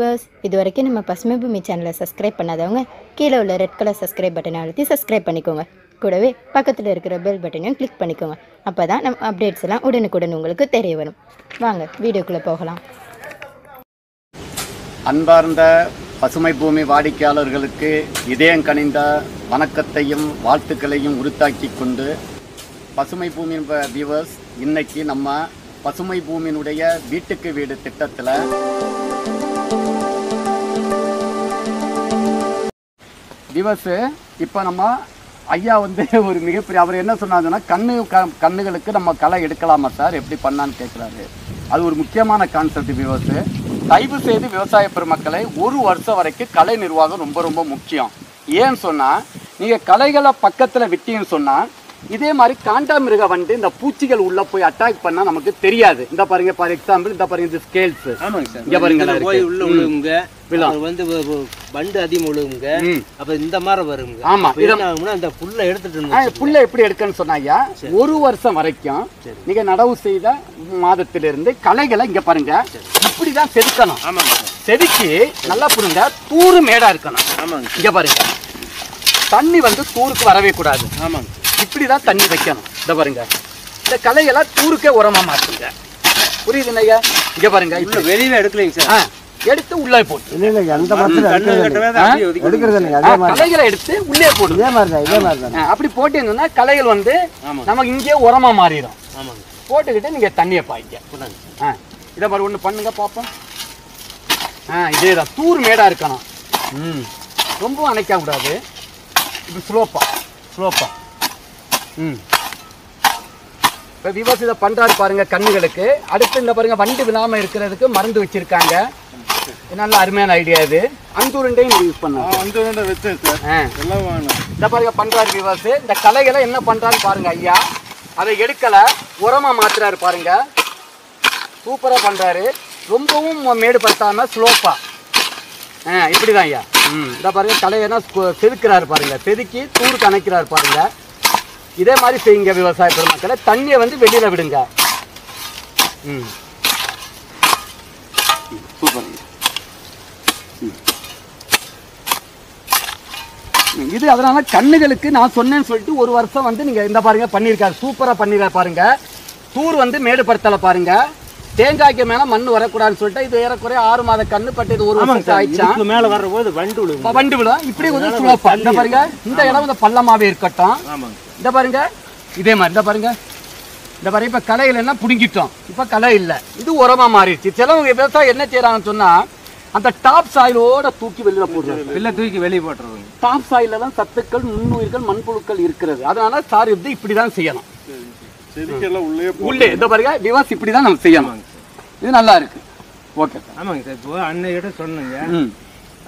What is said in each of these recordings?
Viewers இது வரைக்கும் நம்ம பசுமை பூமி சேனலை சப்ஸ்கிரைப் பண்ணாதவங்க கீழே உள்ள ரெட் கலர் சப்ஸ்கிரைப் பட்டனை அழுத்தி சப்ஸ்கிரைப் பண்ணிக்கோங்க. கூடவே பக்கத்தில் இருக்கிற பெல் பட்டனையும் கிளிக் பண்ணிக்கோங்க. அப்போ தான் நம்ம அப்டேட்ஸ் எல்லாம் உடனுக்குடன் உங்களுக்கு தெரிய வரும். வாங்க வீடியோக்குள்ளே போகலாம். அன்பார்ந்த பசுமை பூமி வாடிக்கையாளர்களுக்கு இதயம் கனிந்த வணக்கத்தையும் வாழ்த்துக்களையும் உறுத்தாக்கி கொண்டு பசுமை பூமி வியூவர்ஸ் இன்னைக்கு நம்ம பசுமை பூமியினுடைய வீட்டுக்கு வீடு திட்டத்தில் வியூவர்ஸு இப்போ நம்ம ஐயா வந்து ஒரு மிகப்பெரிய அவர் என்ன சொன்னாங்கன்னா கண்ணு க கண்ணுகளுக்கு நம்ம களை எடுக்கலாமா சார்? எப்படி பண்ணான்னு கேட்குறாரு அது ஒரு முக்கியமான கான்செப்ட் விவசு தயவு செய்து விவசாய பெருமக்களை ஒரு வருஷம் வரைக்கும் கலை நிர்வாகம் ரொம்ப ரொம்ப முக்கியம். ஏன்னு சொன்னால் நீங்கள் கலைகளை பக்கத்தில் விட்டீங்கன்னு சொன்னால் இதே மாதிரி காண்டாமிருக வந்து இந்த பூச்சிகள் உள்ள போய் அட்டாக் பண்ணா நமக்கு தெரியாது. இந்த பாருங்க ஃபார் எக்ஸாம்பிள் இந்த பாருங்க இந்த ஸ்கேல்ஸ் இங்க பாருங்க உள்ள. அப்புறம் வந்து வண்டு அதிகம் ம். அப்ப இந்த மாதிரி வருங்க. ஆமா, அந்த புல்ல எடுத்துட்டு. புல்லை எப்படி எடுக்கன்னு சொன்னாங்க ஒரு வருஷம் வரைக்கும் நீங்க நடவு செய்த மாதத்திலிருந்து களைகளை இங்க பாருங்க இப்படிதான் செதுக்கணும். செதுக்கி நல்லா புரிங்க தூறு மேடா இருக்கணும். ஆமாங்க இங்க பாருங்க. தண்ணி வந்து தூருக்கு வரவே கூடாது. ஆமாங்க. இப்படிதான் தண்ணி வைக்கணும். இந்த பாருங்க. இந்த களையெல்லாம் தூருக்கே உரமா மாத்துங்க. புரியுது ஐயா இங்க பாருங்க உள்ள இப்படி. வெளியவே எடுக்கலைங்க சார். ஆ, எடுத்து உள்ளே போட்டு. இல்லை களைகளை எடுத்து உள்ளே போடுங்க இதே மாதிரி தான் இதே மாதிரி தான் அப்படி போட்டீங்கன்னா களைகள் வந்து நமக்கு இங்கேயே உரமா மாறிடும். ஆமாங்க. போட்டுக்கிட்டு நீங்க தண்ணியை பாய்க்க ஆ இதை மாதிரி ஒன்று பண்ணுங்க பார்ப்போம் ஆ இதே தான் தூர் மேடாக இருக்கணும். ம். ரொம்பவும் அணைக்க கூடாது இது ஸ்லோப்பா ஸ்லோப்பா. இப்போ விவாஸ் இதை பண்ணுறாரு பாருங்க கண்ணுகளுக்கு அடுத்து இந்த பாருங்க வண்டு விழாமல் இருக்கிறதுக்கு மருந்து வச்சிருக்காங்க. நல்ல அருமையான ஐடியா இது. அந்தூருண்டையும் யூஸ் பண்ணலாம். அந்த வச்சேன் சார். ஆ. எல்லாம் வேணும் இந்த பாருங்க பண்றாரு விவாஸ் இந்த கலைகளை என்ன பண்றாரு பாருங்க ஐயா. அதை எடுக்கல உரமா மாத்துறாரு பாருங்க. சூப்பரா பண்றாரு. ரொம்பவும் மேடுபடுத்தாம ஸ்லோப்பா ஆ. இப்படிதான் ஐயா. ம். இந்த பாருங்க கலையெல்லாம் செதுக்குறாரு பாருங்க. செதுக்கி தூருக்கு அணைக்கிறாரு பாருங்க. இதே மாதிரி செய்யுங்க விவசாய பெருமக்களை. தண்ணியை வந்து வெளியில விடுங்க. ம். சூப்பர். இது அதனால கண்ணுகளுக்கு நான் சொன்னேன்னு சொல்லிட்டு ஒரு வருஷம் வந்து நீங்க இந்த பாருங்க பண்ணியிருக்காரு. சூப்பரா பண்ணிருக்காரு பாருங்க. தூர் வந்து மேடுபடுத்தலை பாருங்க. தேங்காய்க்கு மேல மண் வரக்கூடாதுன்னு சொல்லிட்டு இது ஏறக்குறைய ஆறு மாத கண்ணு பட்டு இது ஒரு வருஷம் இதுக்கு மேல வர்ற போது வண்டு இப்ப வண்டு விடும் இப்படி கொஞ்சம் ஸ்லோப்பா இந்த பாருங்க இந்த இடம் வந்து பள்ளமாவே இருக்கட்டும். இந்த பாருங்க இதே மாதிரி இந்த பாருங்க. இந்த பாருங்க இப்ப களையில என்ன புடுங்கிட்டோம். இப்ப களை இல்ல. இது உரமா மாறிடுச்சு. சிலவங்க விவசாயம் என்ன செய்யறாங்கன்னு சொன்னா அந்த டாப் சாயிலோட தூக்கி வெளியில போடுறாங்க. பிள்ளை தூக்கி வெளியே போட்டுருவாங்க. டாப் சாயில தான் சத்துக்கள் நுண்ணுயிர்கள் மண்புழுக்கள் இருக்கிறது. அதனால சார் இது இப்படிதான் செய்யணும். செடிக்கெல்லாம் உள்ளே போ உள்ளே இந்த பாருங்க விவாஸ் இப்படிதான் நம்ம செய்யணும். இது நல்லா இருக்கு. ஓகே சார் ஆமாங்க சார் இப்போ அன்னையிட்ட சொன்னீங்க. ம்.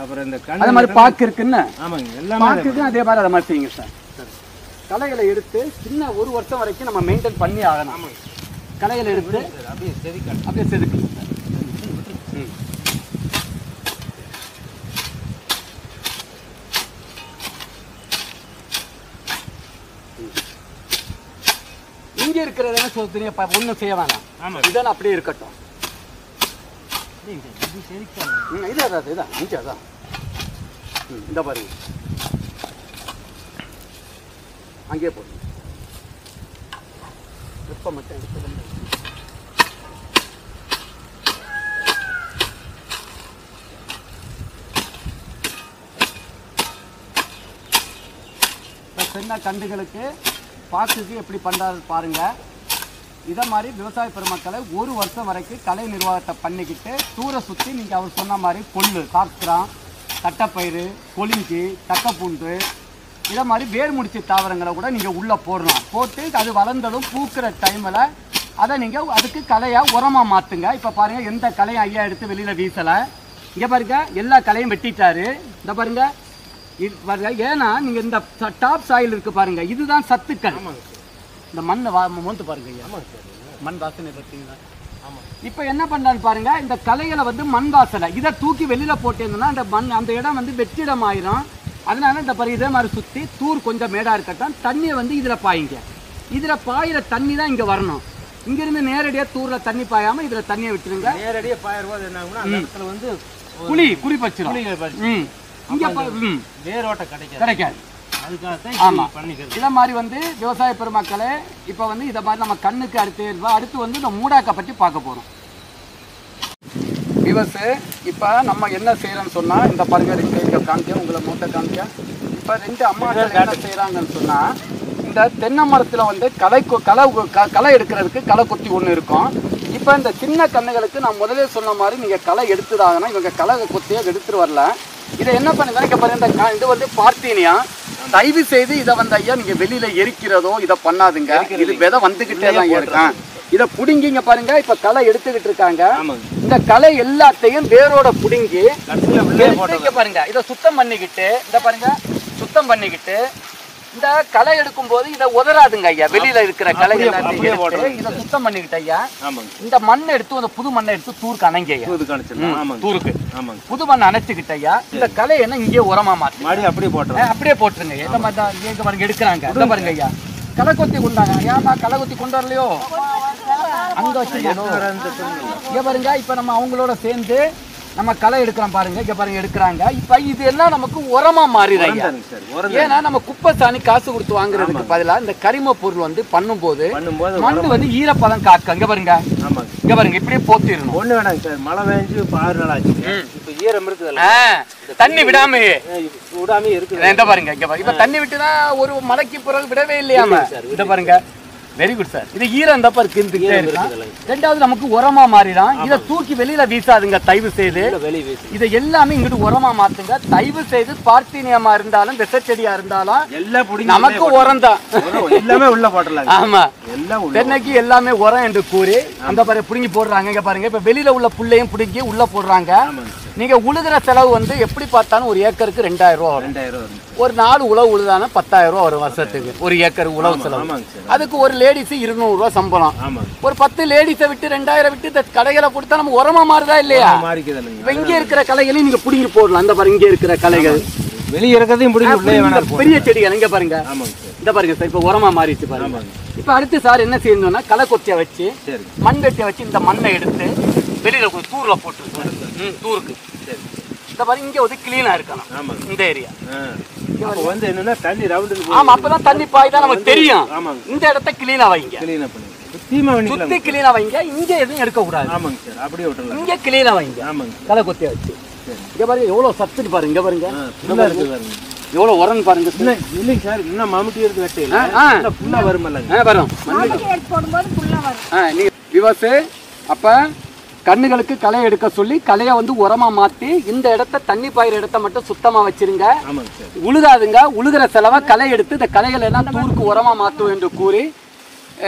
அப்புறம் இந்த அதே கண்ணு மாதிரி பாக்கு இருக்குன்னு? ஆமாங்க எல்லாமே பாக்கு அதே மாதிரி அதை மாதிரி செய்யுங்க சார். களைகளை எடுத்து சின்ன ஒரு வருஷம் வரைக்கும் நம்ம மெயின்டைன் பண்ணி ஆகணும். களைகளை எடுத்து அப்படியே செதுக்கணும். அப்படியே செதுக்கணும் சார். ம். இங்க இருக்கிறத சொல்றீங்க ஒன்றும் செய்ய வேணாம். இதெல்லாம் அப்படியே இருக்கட்டும். இது அதான் இதான் இங்கே அதான் இந்த பாருங்க. அங்கேயே போடுங்க வெப்பம் மட்டும் சின்ன கண்டுகளுக்கு பாக்குக்கு எப்படி பண்றாரு பாருங்க. இதை மாதிரி விவசாய பெருமக்களை ஒரு வருஷம் வரைக்கும் கலை நிர்வாகத்தை பண்ணிக்கிட்டு தூர சுற்றி நீங்கள் அவர் சொன்ன மாதிரி கொள்ளு சாஸ்திரம் தட்டைப்பயிறு கொலிஞ்சி தக்கப்பூண்டு இதை மாதிரி வேர் முடிச்சு தாவரங்களை கூட நீங்கள் உள்ளே போடணும் போட்டு அது வளர்ந்ததும் பூக்கிற டைமில் அதை நீங்கள் அதுக்கு கலையாக உரமாக மாற்றுங்க இப்போ பாருங்கள் எந்த கலையும் ஐயா எடுத்து வெளியில் வீசலை? இங்கே பாருங்க எல்லா கலையும் வெட்டிட்டாரு. இந்த பாருங்க இது பாருங்க ஏன்னா நீங்கள் இந்த டாப் சாயில் இருக்குது பாருங்கள் இதுதான் சத்துக்கள். இந்த மண்ணை வா மோந்து பாருங்க ஐயா. மண் வாசனை பார்த்தீங்களா? இப்போ என்ன பண்ணான்னு பாருங்க இந்த கலைகளை வந்து மண் வாசனை இதை தூக்கி வெளியில போட்டீங்கன்னா அந்த மண் அந்த இடம் வந்து வெற்றிடம் ஆயிரும் அதனால இந்த பாருங்க இதே மாதிரி சுத்தி தூர் கொஞ்சம் மேடா இருக்கட்டும் தண்ணியை வந்து இதுல பாயுங்க. இதுல பாயிற தண்ணி தான் இங்க வரணும். இங்கிருந்து நேரடியா தூர்ல தண்ணி பாயாம இதுல தண்ணியை விட்டுருங்க. நேரடியாக பாயிரம் போது என்ன வந்து புளி குறி பச்சிரும். புளியை பறிச்சு ம். இங்க வேரோட்ட கிடைக்காது. கிடைக்காது. அதுக்காகத்தான் ஆமா. இப்படி பண்ணிக்கிறது இதை மாதிரி வந்து விவசாய பெருமக்களே இப்போ வந்து இதை மாதிரி நம்ம கண்ணுக்கு அடுத்து. அடுத்து வந்து இந்த மூடாக்கை பற்றி பார்க்க போகிறோம் விவசு இப்போ நம்ம என்ன செய்யறோம்னு சொன்னா இந்த பாருங்க ரெண்டு காமிக்க உங்களை மூட்டை காமிக்க இப்போ ரெண்டு அம்மாக்கள் என்ன செய்யறாங்கன்னு சொன்னா இந்த தென்னை மரத்துல வந்து களை களை களை எடுக்கிறதுக்கு களை கொத்தி ஒன்று இருக்கும் இப்போ இந்த சின்ன கண்ணுகளுக்கு நான் முதலே சொன்ன மாதிரி நீங்க களை எடுத்துதாங்கன்னா இவங்க களை கொத்தியை எடுத்துட்டு வரல இதை என்ன பண்ணுங்க பாருங்க இந்த இது வந்து பார்த்தீனியா தயவு செய்து இதை வந்து ஐயா நீங்க வெளியில எரிக்கிறதோ இதை பண்ணாதுங்க. இது விதை வந்துகிட்டே தான் இருக்கும். இதை புடுங்கிங்க பாருங்க. இப்ப களை எடுத்துக்கிட்டு இருக்காங்க. இந்த களை எல்லாத்தையும் வேரோட புடுங்கி பாருங்க. இதை சுத்தம் பண்ணிக்கிட்டு இந்த பாருங்க சுத்தம் பண்ணிக்கிட்டு இந்த களை எடுக்கும் போது இதை உதறாதுங்க ஐயா. வெளியில இருக்கிற களை. இதை சுத்தம் பண்ணிக்கிட்டு ஐயா. ஆமாங்க. இந்த மண்ணை எடுத்து அந்த புது மண்ணை எடுத்து கணிச்சிடலாம். ஆமாங்க. தூருக்கு. புது மண்ணை அணைச்சுக்கிட்ட ஐயா இந்த களை என்ன இங்கே உரமா மாத்து. அப்படியே அஹ் அப்படியே போட்டுருங்க. இந்த மாதிரி தான் இங்க பாருங்க எடுக்கிறாங்க. இந்த பாருங்க ஐயா. களை கொத்தி கொண்டாங்க. ஐயா நான் களை கொத்தி கொண்டு வரலையோ? அங்க இங்க பாருங்க இப்ப நம்ம அவங்களோட சேர்ந்து நம்ம களை எடுக்கிறோம் பாருங்க இங்க பாருங்க எடுக்கிறாங்க. இப்ப இது எல்லாம் நமக்கு உரமா மாறிடுறாங்க ஏன்னா நம்ம குப்பை சாணி காசு கொடுத்து வாங்குறதுக்கு பதிலா இந்த கரிம பொருள் வந்து பண்ணும்போது பண்ணும்போது மண் வந்து ஈரப்பதம் காக்கும். இங்க பாருங்க. இங்க பாருங்க இப்படியே போத்திடணும். ஒண்ணு வேணாங்க சார் மழை பெஞ்சு இப்போ ஆறு நாள் ஆச்சு. இப்போ ஈரம் இருக்குதுல்ல. ஆ, தண்ணி விடாம விடாம இருக்குது. இந்த பாருங்க இங்க பாருங்க. இப்ப தண்ணி விட்டுனா ஒரு மலைக்கு பிறகு விடவே இல்லையாம இந்த பாருங்க. வெரி குட் சார் இது ஈரம் கிந்துக்கிட்டே இருக்கான் ரெண்டாவது நமக்கு உரமா மாறிடும் இதை தூக்கி வெளியில வீசாதுங்க தயவு செய்து. வீசு. இதை எல்லாமே இங்கிட்டு உரமா மாத்துங்க. தயவு செய்து பார்த்தினியமா இருந்தாலும் விசச்செடியா இருந்தாலும் எல்லாம் நமக்கு உரம் தான். எல்லாமே உள்ள போட்டுடலாங்க. ஆமா. தென்னைக்கு எல்லாமே உரம் என்று கூறி அந்த பாரு புடுங்கி போடுறாங்க. இங்க பாருங்க இப்ப வெளியில உள்ள புள்ளையும் பிடுங்கி உள்ள போடுறாங்க. நீங்க உழுகிற செலவு வந்து எப்படி பார்த்தாலும் ஒரு ஏக்கருக்கு ரெண்டாயிரம் ரூபா வரும். ரெண்டாயிரம் ஒரு நாலு உழவு உழுதானா பத்தாயிரம் ரூபா வரும் வருஷத்துக்கு. ஒரு ஏக்கர் உழவு செலவு. அதுக்கு ஒரு லேடிஸ் இருநூறு ரூபா சம்பளம். ஒரு பத்து லேடிஸை விட்டு ரெண்டாயிரம் விட்டு இந்த கடைகளை கொடுத்தா நம்ம உரமா மாறுதா இல்லையா? இப்ப இங்க இருக்கிற கலைகளையும் நீங்க புடிங்கி போடலாம். இந்த பாருங்க இங்க இருக்கிற கலைகள். வெளியே இருக்கிறதையும் பிடிங்க. பெரிய செடிகள் இங்க பாருங்க. இந்த பாருங்க சார் இப்ப உரமா மாறிடுச்சு பாருங்க. இப்ப அடுத்து சார் என்ன செய்யணும்னா களை கொத்திய வச்சு மண் வெட்டிய வச்சு இந்த மண்ணை எடுத்து வெளியில கொஞ்சம் தூர்ல போட்டு ம், தூருக்கு. சரி இந்த பாருங்க இங்க வந்து கிளீனா இருக்கணும். ஆமாங்க. இந்த ஏரியா ஆ. அப்போ வந்து என்னன்னா தண்ணி ரவுண்டுக்கு ஆமா அப்பதான் தண்ணி பாய் தான் நமக்கு தெரியும். ஆமாங்க. இந்த இடத்த கிளீனா வைங்க. கிளீனாக பண்ணுங்க. சுத்தி கிளீனா வைங்க. இங்க எதுவும் எடுக்க கூடாது ஆமாங்க சார். அப்படியே விட்டுறலாம். இங்க கிளீனா வைங்க. ஆமாங்க களை கொத்திய வச்சு. சரி. இங்க பாருங்க எவ்வளவு சத்துன்னு பாருங்க இங்க பாருங்க. ஆ ஃபுல்லாக இருக்குது பாருங்க. எவ்வளவு உரம்னு பாருங்க. இல்லை இல்லைங்க சார் இன்னும் மம்முட்டி எடுத்து வெட்டையில். ஃபுல்லாக வருமல்லங்க. ஆ, வரும். போடும்போது ஃபுல்லா வரும். ஆ, நீங்க விவசு அப்ப கண்ணுகளுக்கு களை எடுக்க சொல்லி களையை வந்து உரமா மாத்தி இந்த இடத்த தண்ணி பாயிற இடத்த மட்டும் சுத்தமா வச்சிருங்க. உழுகாதுங்க. உழுகிற செலவை களை எடுத்து இந்த களைகள் எல்லாம் தூருக்கு உரமா மாத்துவோம் என்று கூறி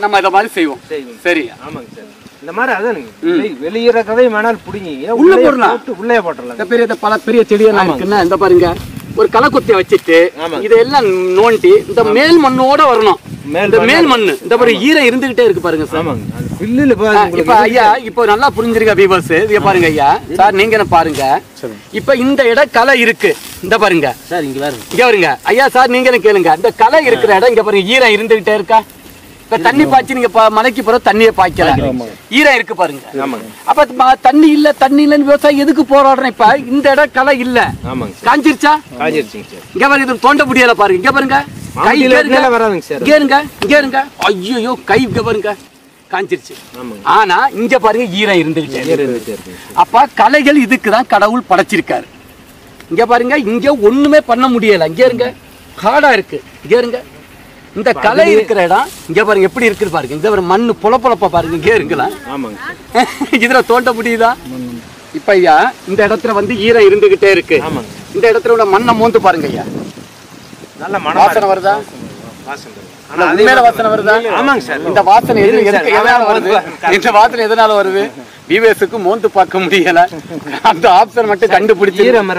நம்ம இதை மாதிரி செய்வோம். சரி. ஆமாங்க சார். இந்த மாதிரி அதானுங்க. வெளி- வெளியே இருக்கிறதையும் வேணாலும் பிடிங்கி உள்ள போடலாம். உள்ளே போட்டுடலாங்க இந்த பெரிய பல பெரிய செடியெல்லாம் இருக்குன்னா இந்த பாருங்க ஒரு களை கொத்திய வச்சுட்டு. இதெல்லாம் நோண்டி இந்த மேல் மண்ணோட வரணும். மேல் இந்த மேல் மண்ணு. இந்த பாரு ஈரம் இருந்துகிட்டே இருக்கு பாருங்க சார். ஆமாங்க. அது பில்லில் இப்போ ஐயா இப்போ நல்லா புரிஞ்சிருக்க பீபர்ஸ் இங்க பாருங்க ஐயா. சார் நீங்க என்ன பாருங்க? இப்ப இந்த இடம் களை இருக்கு. இந்த பாருங்க. சார் இங்கே பாருங்க. இங்க பாருங்க ஐயா சார் நீங்க என்ன கேளுங்க? இந்த களை இருக்கிற இடம் இங்க பாருங்க ஈரம் இருந்துகிட்டே இருக்கா? இப்ப தண்ணி பாய்ச்சி நீங்க மலைக்கு போற தண்ணியை பாய்க்கல. ஈரம் இருக்கு பாருங்க. ஆமாங்க. அப்ப தண்ணி இல்ல தண்ணி இல்லன்னு விவசாயி எதுக்கு போராடுறேன் இப்ப? இந்த இடம் களை இல்ல. காஞ்சிருச்சா? இங்க பாருங்க இது தோண்ட முடியல பாருங்க. இங்க பாருங்க. கை இங்க இருங்க. இருந்தாலும் வராதுங்க சார். இங்க இருங்க இங்க இருங்க ஐயோ கை இங்க பாருங்க. காஞ்சிருச்சு. ஆனா இங்க பாருங்க ஈரம் இருந்துகிட்டே அப்ப கலைகள் இதுக்கு தான் கடவுள் படைச்சிருக்காரு. இங்க பாருங்க இங்க ஒண்ணுமே பண்ண முடியல. இங்க இருங்க. காடா இருக்கு. இங்க இருங்க. இந்த கலை இருக்கிற இடம் இங்க பாருங்க எப்படி இருக்குது பாருங்க. இந்த ஒரு மண்ணு பொல பொலப்பா பாருங்க இங்க இருக்கலாம் இதுல தோண்ட முடியுதா? இப்ப ஐயா இந்த இடத்துல வந்து ஈரம் இருந்துகிட்டே இருக்கு. இந்த இடத்துல உள்ள மண்ணை மோந்து பாருங்க ஐயா. நல்ல மனம் வாசனை வருதா? வாசனை வருது. ஆனா உண்மையில வாசனை வருதா? ஆமாங்க சார். இந்த வாசனை எது இருங்க எதுக்கு- சார். எதனால வருது? இந்த வாசனை எதனால வருது? விவேஸுக்கு மோந்து பார்க்க முடியல. அந்த ஆப்ஷன் மட்டும் கண்டுபிடிச்சு ஈரம்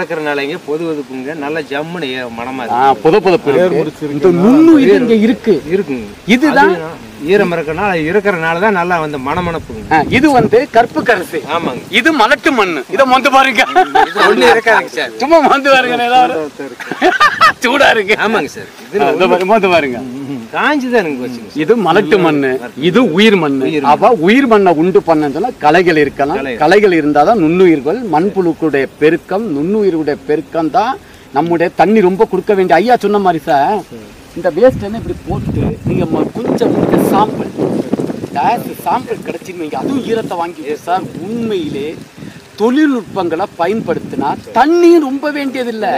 பொது ஒதுக்குங்க. நல்ல ஜம்முன்னு மனமா புத புதப்பு இருக்கு. இந்த நுண்ணுயிர் இங்க இருக்கு. இருக்குங்க. இதுதான் ஈரம் இருக்கிறனால இருக்கிறனால தான் நல்லா வந்து மனமணப்புங்க ஆ, இது வந்து கற்பு கரசு. ஆமாங்க. இது மலட்டு மண்ணு. இத மொந்து பாருங்க. ஒண்ணு இருக்காதுங்க சார். சும்மா மொந்து பாருங்க சூடா இருக்கு. ஆமாங்க சார். மொந்து பாருங்க. இது மலட்டு மண்ணு. இது உயிர் மண்ணு. அப்ப உயிர் மண்ணை உண்டு பண்ணன்னு சொன்னா களைகள் இருக்கலாம். களைகள். களைகள் இருந்தாதான் நுண்ணுயிர்கள். மண்புழுக்களுடைய பெருக்கம் நுண்ணுயிர்களுடைய பெருக்கம் தான் நம்முடைய தண்ணி ரொம்ப கொடுக்க வேண்டிய ஐயா சொன்ன மாதிரி சார் இந்த வேஸ்ட் என்ன இப்படி போட்டு நீங்க ம- கொஞ்சம் கொஞ்சம் சாம்பிள் டேஸ் சாம்பிள் கிடைச்சின்னு வைங்க. அதுவும் ஈரத்தை வாங்கி சார் உண்மையிலே தொழில்நுட்பங்களை பயன்படுத்தினா தண்ணியும் ரொம்ப வேண்டியதில்லை.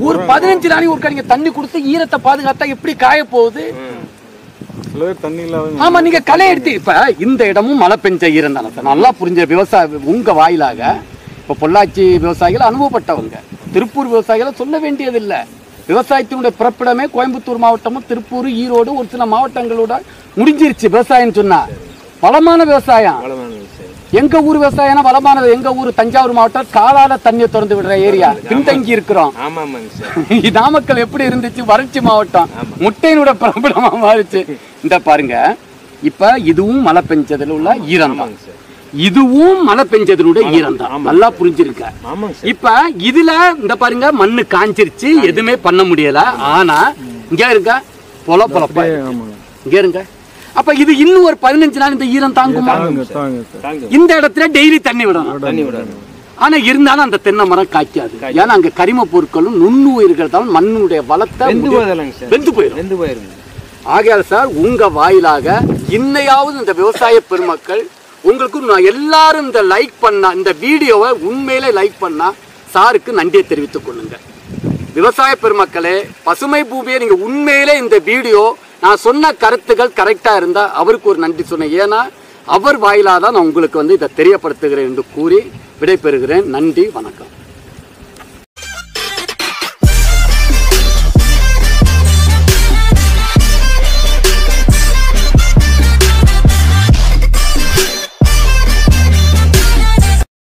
ஒரு பதினஞ்சு நாளைக்கு ஒரு நீங்க தண்ணி கொடுத்து ஈரத்தை பாதுகாத்தா எப்படி காய போகுது? ஆமா நீங்க களை எடுத்து இப்ப இந்த இடமும் மழை பெஞ்ச ஈரம் தானே சார். நல்லா புரிஞ்ச விவசாய உங்க வாயிலாக இப்ப பொள்ளாச்சி விவசாயிகள் அனுபவப்பட்டவங்க திருப்பூர் விவசாயிகளை சொல்ல வேண்டியதில்லை. விவசாயத்தினுடைய பிறப்பிடமே கோயம்புத்தூர் மாவட்டமும் திருப்பூர் ஈரோடு ஒரு சில மாவட்டங்களோட முடிஞ்சிருச்சு விவசாயம் சொன்னா. வளமான விவசாயம். எங்க ஊர் விவசாயம்னா வளமானது? எங்க ஊர் தஞ்சாவூர் மாவட்டம் காலால தண்ணியை திறந்து விடுற ஏரியா. பின்தங்கி இருக்கிறோம். நாமக்கல் எப்படி இருந்துச்சு? வறட்சி மாவட்டம். முட்டையினோட பிரபலமா மாறிச்சு. இந்த பாருங்க. இப்ப இதுவும் மழை பெஞ்சதுல உள்ள ஈரம் தான் சார் இதுவும் மழை பெஞ்சதனுடைய ஈரம் தான் நல்லா புரிஞ்சிருக்க. இப்ப இதுல இந்த பாருங்க மண்ணு காஞ்சிருச்சு எதுவுமே பண்ண முடியல. ஆனா இங்க இருக்க பொல பொலப்பா இங்க இருங்க. அப்ப இது இன்னும் ஒரு பதினஞ்சு நாள் இந்த ஈரம் தாங்குமா? இந்த இடத்துல டெய்லி தண்ணி விடணும். தண்ணி விடணும். ஆனா இருந்தாலும் அந்த தென்னை மரம் காய்க்காது. ஏன்னா அங்க கரிம பொருட்களும் நுண்ணுயிர்கள் தான் மண்ணுடைய வளத்தை வெந்து வெந்து போயிடும். ஆகையால் சார் உங்க வாயிலாக இன்னையாவது இந்த விவசாய பெருமக்கள் உங்களுக்கு நான் எல்லாரும் இந்த லைக் பண்ணால் இந்த வீடியோவை உண்மையிலே லைக் பண்ணால் சாருக்கு நன்றியை தெரிவித்துக் கொள்ளுங்க. விவசாய பெருமக்களே பசுமை பூமியை நீங்கள் உண்மையிலே இந்த வீடியோ நான் சொன்ன கருத்துக்கள் கரெக்டாக இருந்தால் அவருக்கு ஒரு நன்றி சொன்னேன். ஏன்னா அவர் வாயிலாக தான் நான் உங்களுக்கு வந்து இதை தெரியப்படுத்துகிறேன் என்று கூறி விடைபெறுகிறேன். நன்றி வணக்கம்.